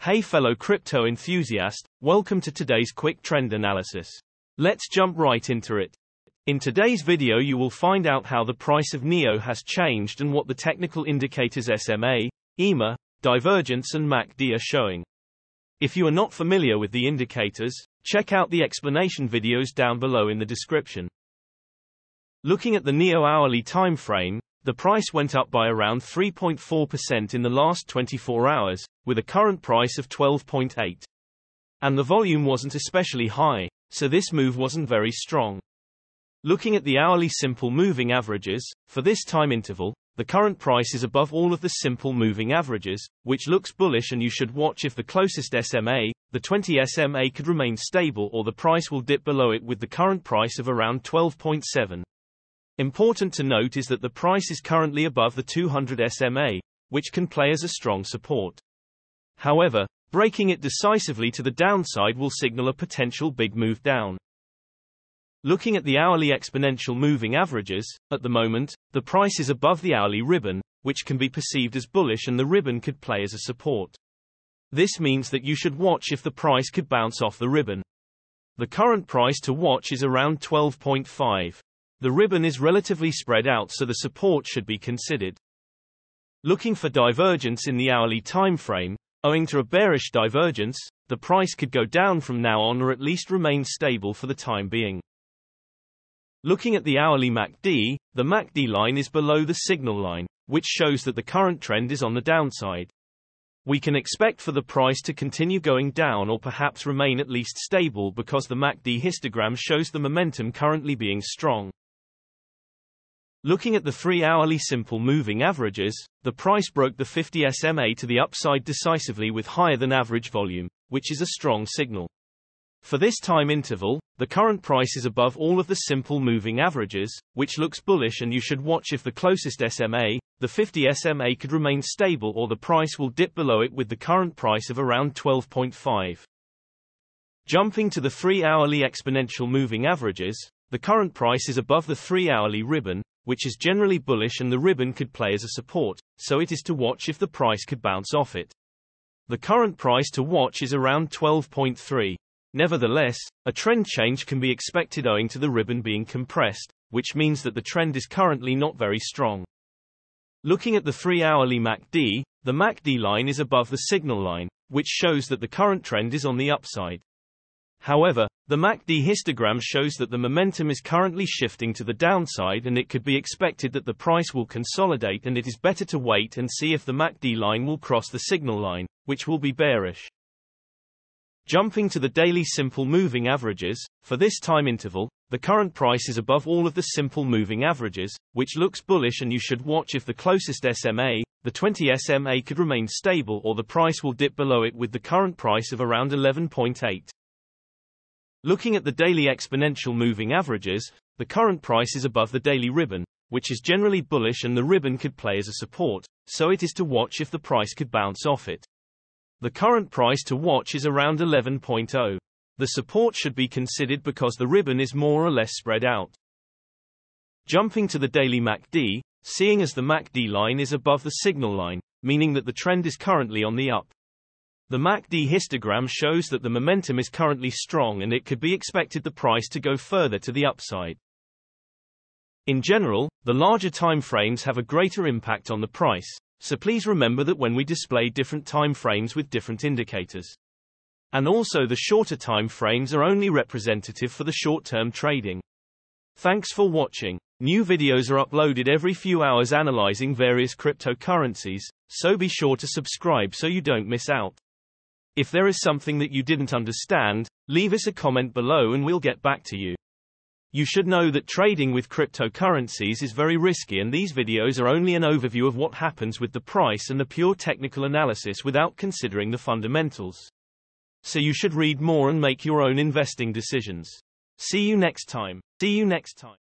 Hey fellow crypto enthusiast, welcome to today's quick trend analysis. Let's jump right into it. In today's video you will find out how the price of NEO has changed and what the technical indicators SMA, EMA, divergence and MACD are showing. If you are not familiar with the indicators, check out the explanation videos down below in the description. Looking at the NEO hourly time frame, the price went up by around 3.4% in the last 24 hours, with a current price of 12.8. And the volume wasn't especially high, so this move wasn't very strong. Looking at the hourly simple moving averages, for this time interval, the current price is above all of the simple moving averages, which looks bullish and you should watch if the closest SMA, the 20 SMA could remain stable or the price will dip below it with the current price of around 12.7. Important to note is that the price is currently above the 200 SMA, which can play as a strong support. However, breaking it decisively to the downside will signal a potential big move down. Looking at the hourly exponential moving averages, at the moment, the price is above the hourly ribbon, which can be perceived as bullish and the ribbon could play as a support. This means that you should watch if the price could bounce off the ribbon. The current price to watch is around 12.5. The ribbon is relatively spread out so the support should be considered. Looking for divergence in the hourly time frame, owing to a bearish divergence, the price could go down from now on or at least remain stable for the time being. Looking at the hourly MACD, the MACD line is below the signal line, which shows that the current trend is on the downside. We can expect for the price to continue going down or perhaps remain at least stable because the MACD histogram shows the momentum currently being strong. Looking at the three hourly simple moving averages, the price broke the 50 SMA to the upside decisively with higher than average volume, which is a strong signal. For this time interval, the current price is above all of the simple moving averages, which looks bullish and you should watch if the closest SMA, the 50 SMA could remain stable or the price will dip below it with the current price of around 12.5. Jumping to the 3 hourly exponential moving averages, the current price is above the 3 hourly ribbon, which is generally bullish and the ribbon could play as a support, so it is to watch if the price could bounce off it. The current price to watch is around 12.3. Nevertheless, a trend change can be expected owing to the ribbon being compressed, which means that the trend is currently not very strong. Looking at the 3-hourly MACD, the MACD line is above the signal line, which shows that the current trend is on the upside. However, the MACD histogram shows that the momentum is currently shifting to the downside and it could be expected that the price will consolidate and it is better to wait and see if the MACD line will cross the signal line, which will be bearish. Jumping to the daily simple moving averages, for this time interval, the current price is above all of the simple moving averages, which looks bullish and you should watch if the closest SMA, the 20 SMA could remain stable or the price will dip below it with the current price of around 11.8. Looking at the daily exponential moving averages, the current price is above the daily ribbon, which is generally bullish and the ribbon could play as a support, so it is to watch if the price could bounce off it. The current price to watch is around 11.0. The support should be considered because the ribbon is more or less spread out. Jumping to the daily MACD, seeing as the MACD line is above the signal line, meaning that the trend is currently on the up. The MACD histogram shows that the momentum is currently strong and it could be expected the price to go further to the upside. In general, the larger time frames have a greater impact on the price, so please remember that when we display different time frames with different indicators. And also the shorter time frames are only representative for the short-term trading. Thanks for watching. New videos are uploaded every few hours analyzing various cryptocurrencies, so be sure to subscribe so you don't miss out. If there is something that you didn't understand, leave us a comment below and we'll get back to you. You should know that trading with cryptocurrencies is very risky and these videos are only an overview of what happens with the price and the pure technical analysis without considering the fundamentals. So you should read more and make your own investing decisions. See you next time. See you next time.